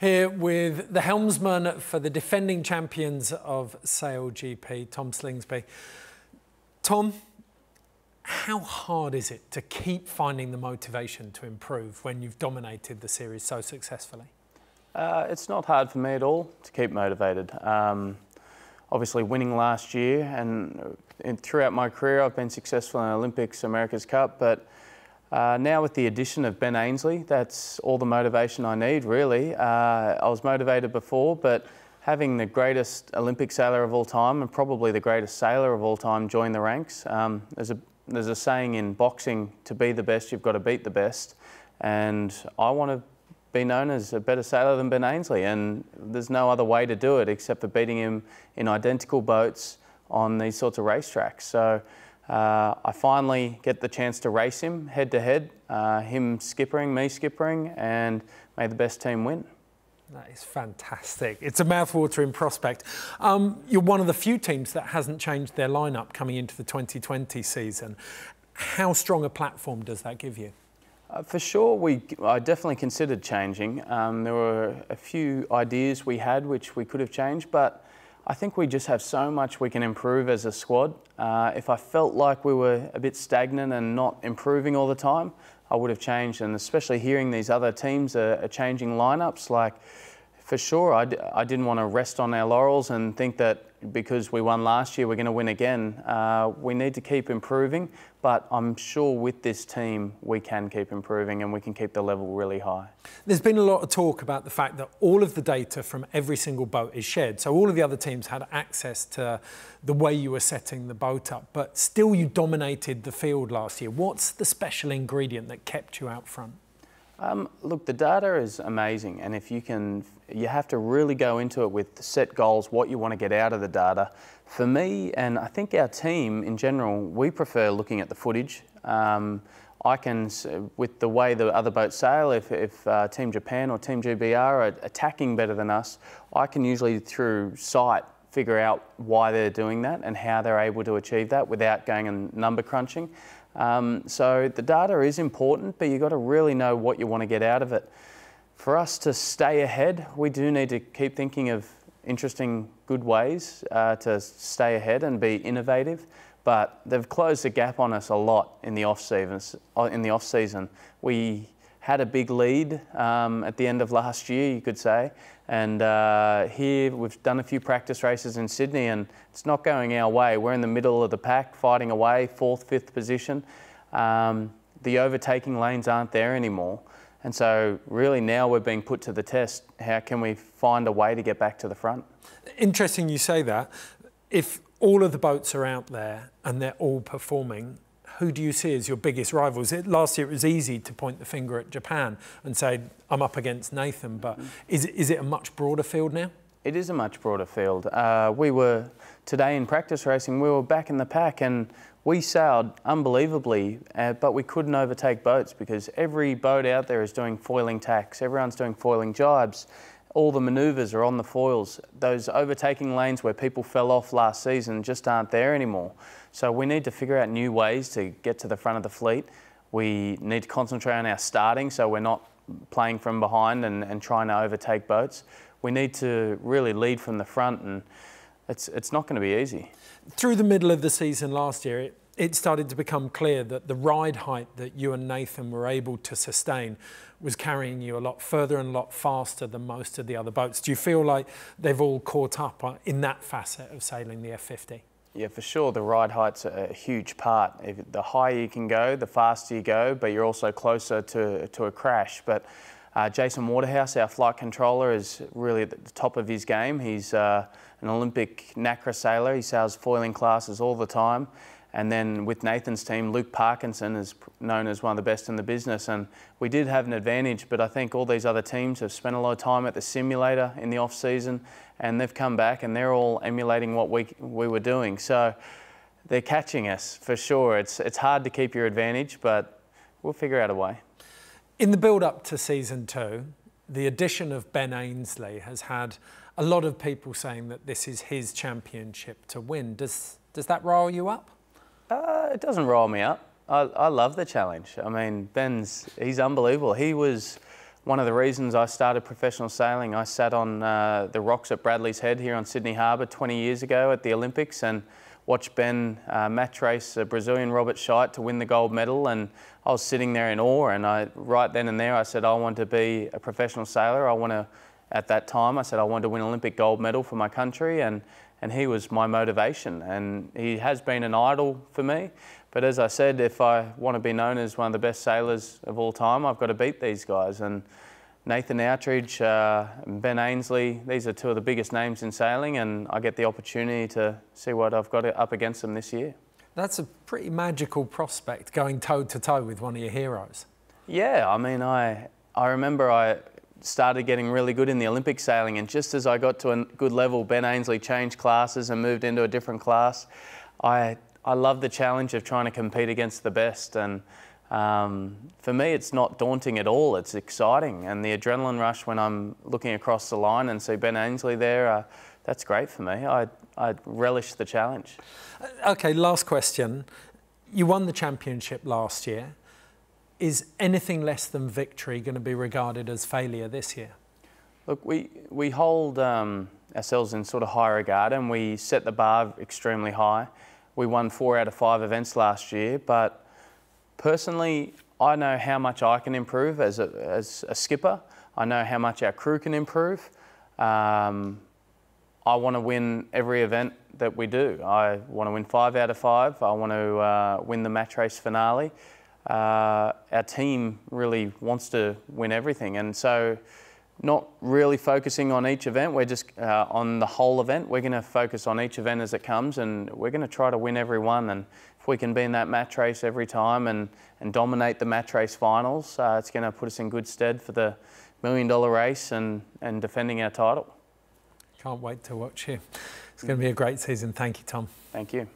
Here with the helmsman for the defending champions of Sail GP, Tom Slingsby. Tom, how hard is it to keep finding the motivation to improve when you've dominated the series so successfully? Uh, it's not hard for me at all to keep motivated. Um, obviously, winning last year and, and throughout my career, I've been successful in Olympics, America's Cup, but uh, now with the addition of Ben Ainslie, that's all the motivation I need really. Uh, I was motivated before, but having the greatest Olympic sailor of all time and probably the greatest sailor of all time join the ranks. Um, there's, a, there's a saying in boxing, to be the best, you've got to beat the best. And I want to be known as a better sailor than Ben Ainslie, and there's no other way to do it except for beating him in identical boats on these sorts of racetracks. So uh, I finally get the chance to race him head to head, uh, him skippering, me skippering, and may the best team win. That is fantastic. It's a mouthwatering prospect. Um, you're one of the few teams that hasn't changed their lineup coming into the 2020 season. How strong a platform does that give you? Uh, for sure, we I definitely considered changing. Um, there were a few ideas we had which we could have changed, but I think we just have so much we can improve as a squad. Uh, if I felt like we were a bit stagnant and not improving all the time, I would have changed. And especially hearing these other teams are, are changing lineups, like for sure, I d- I didn't want to rest on our laurels and think that because we won last year, we're going to win again. Uh, we need to keep improving, but I'm sure with this team, we can keep improving and we can keep the level really high. There's been a lot of talk about the fact that all of the data from every single boat is shared. So all of the other teams had access to the way you were setting the boat up, but still you dominated the field last year. What's the special ingredient that kept you out front? Um, look, the data is amazing, and if you can, you have to really go into it with set goals, what you want to get out of the data. For me, and I think our team in general, we prefer looking at the footage. Um, I can, with the way the other boats sail, if, if uh, Team Japan or Team GBR are attacking better than us, I can usually through sight figure out why they're doing that and how they're able to achieve that without going and number crunching. Um, so the data is important, but you've got to really know what you want to get out of it. For us to stay ahead, we do need to keep thinking of interesting, good ways uh, to stay ahead and be innovative. But they've closed the gap on us a lot in the off season. Uh, in the off season, we had a big lead um, at the end of last year, you could say. And uh, here we've done a few practice races in Sydney and it's not going our way. We're in the middle of the pack, fighting away, fourth, fifth position. Um, the overtaking lanes aren't there anymore. And so really now we're being put to the test. How can we find a way to get back to the front? Interesting you say that. If all of the boats are out there and they're all performing, who do you see as your biggest rivals? It, last year it was easy to point the finger at Japan and say, I'm up against Nathan, but mm. is, is it a much broader field now? It is a much broader field. Uh, we were, today in practice racing, we were back in the pack and we sailed unbelievably, uh, but we couldn't overtake boats because every boat out there is doing foiling tacks, everyone's doing foiling jibes. All the manoeuvres are on the foils. Those overtaking lanes where people fell off last season just aren't there anymore. So we need to figure out new ways to get to the front of the fleet. We need to concentrate on our starting so we're not playing from behind and, and trying to overtake boats. We need to really lead from the front and it's, it's not going to be easy. Through the middle of the season last year, it, it started to become clear that the ride height that you and Nathan were able to sustain was carrying you a lot further and a lot faster than most of the other boats. Do you feel like they've all caught up in that facet of sailing the F50? Yeah, for sure. The ride height's are a huge part. If the higher you can go, the faster you go, but you're also closer to, to a crash. But uh, Jason Waterhouse, our flight controller, is really at the top of his game. He's uh, an Olympic NACRA sailor. He sails foiling classes all the time. And then with Nathan's team, Luke Parkinson is known as one of the best in the business. And we did have an advantage, but I think all these other teams have spent a lot of time at the simulator in the off season and they've come back and they're all emulating what we, we were doing. So they're catching us for sure. It's, it's hard to keep your advantage, but we'll figure out a way. In the build up to season two, the addition of Ben Ainslie has had a lot of people saying that this is his championship to win. Does, does that rile you up? Uh, it doesn't roll me up. I, I love the challenge. I mean, Ben's, he's unbelievable. He was one of the reasons I started professional sailing. I sat on uh, the rocks at Bradley's Head here on Sydney Harbour 20 years ago at the Olympics and watched Ben uh, match race a Brazilian Robert Scheidt to win the gold medal. And I was sitting there in awe. And I, right then and there, I said, I want to be a professional sailor. I want to, at that time, I said, I want to win an Olympic gold medal for my country. And, and he was my motivation. And he has been an idol for me. But as I said, if I want to be known as one of the best sailors of all time, I've got to beat these guys. And Nathan Outridge, uh, Ben Ainslie, these are two of the biggest names in sailing, and I get the opportunity to see what I've got up against them this year. That's a pretty magical prospect, going toe to toe with one of your heroes. Yeah, I mean, I, I remember I started getting really good in the Olympic sailing, and just as I got to a good level, Ben Ainslie changed classes and moved into a different class. I I love the challenge of trying to compete against the best. And um, for me, it's not daunting at all. It's exciting. And the adrenaline rush when I'm looking across the line and see Ben Ainslie there, uh, that's great for me. I, I relish the challenge. Uh, okay, last question. You won the championship last year. Is anything less than victory going to be regarded as failure this year? Look, we, we hold um, ourselves in sort of high regard and we set the bar extremely high. We won four out of five events last year, but personally, I know how much I can improve as a, as a skipper. I know how much our crew can improve. Um, I want to win every event that we do. I want to win five out of five. I want to uh, win the match race finale. Uh, our team really wants to win everything, and so not really focusing on each event. We're just uh, on the whole event. We're going to focus on each event as it comes, and we're going to try to win every one. And if we can be in that match race every time and, and dominate the match race finals, uh, it's going to put us in good stead for the million dollar race and, and defending our title. Can't wait to watch you. It's going to be a great season. Thank you, Tom. Thank you.